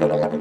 Bye.